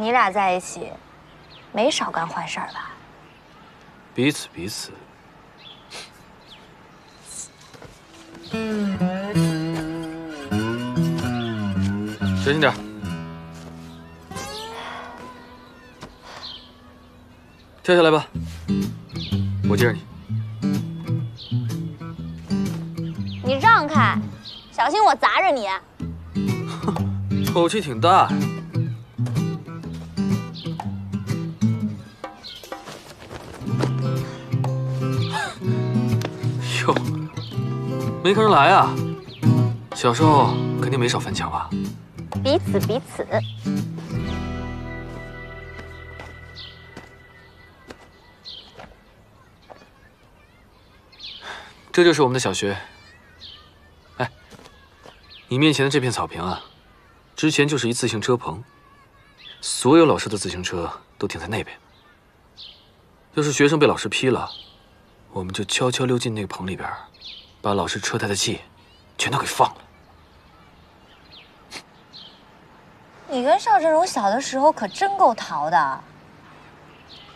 你俩在一起，没少干坏事吧？彼此彼此。小心点。跳下来吧，我接着你。你让开，小心我砸着你。口气挺大。哟，没看出来啊，小时候肯定没少翻墙吧？彼此彼此。这就是我们的小学。哎，你面前的这片草坪啊，之前就是一自行车棚，所有老师的自行车都停在那边。要是学生被老师批了，我们就悄悄溜进那个棚里边，把老师车胎的气全都给放了。你跟邵振荣小的时候可真够淘的。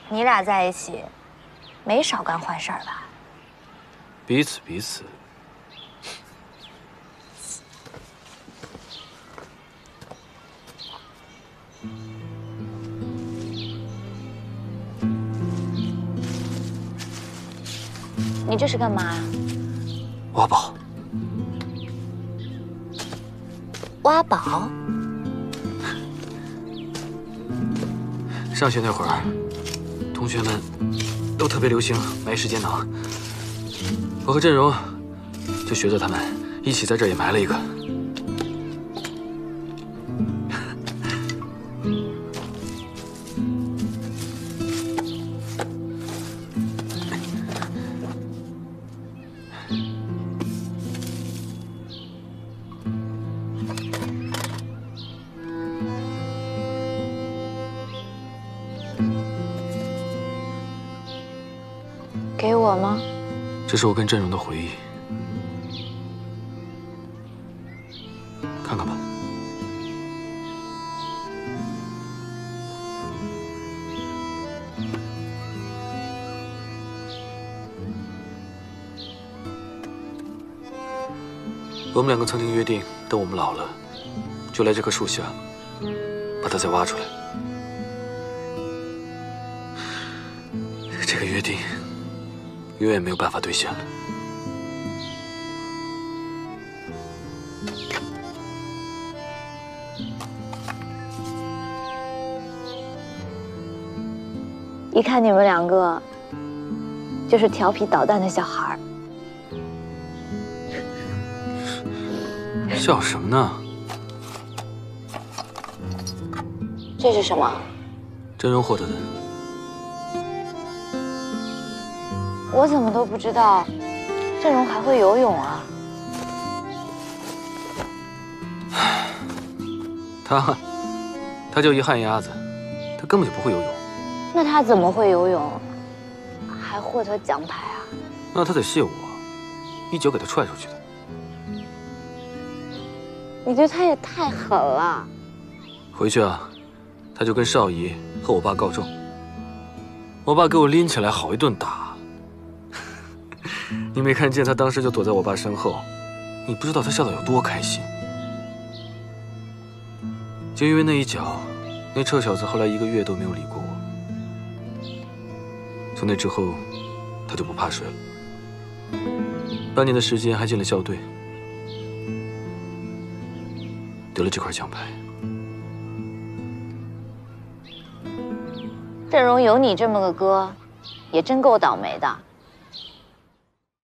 你俩在一起，没少干坏事吧？彼此彼此。你这是干嘛？挖宝。挖宝。上学那会儿，同学们都特别流行埋时间囊，我和振荣就学着他们，一起在这儿也埋了一个。给我吗？这是我跟振荣的回忆，看看吧。我们两个曾经约定，等我们老了，就来这棵树下，把它再挖出来。这个约定。永远没有办法兑现了。一看你们两个，就是调皮捣蛋的小孩儿。笑什么呢？这是什么？真人获得的。我怎么都不知道，振荣还会游泳啊？他，他就一旱鸭子，他根本就不会游泳。那他怎么会游泳，还获得奖牌啊？那他得谢我，一脚给他踹出去的。你对他也太狠了。回去啊，他就跟少爷和我爸告状。我爸给我拎起来好一顿打。你没看见他当时就躲在我爸身后，你不知道他笑得有多开心。就因为那一脚，那臭小子后来一个月都没有理过我。从那之后，他就不怕水了。半年的时间还进了校队，得了这块奖牌。振荣有你这么个哥，也真够倒霉的。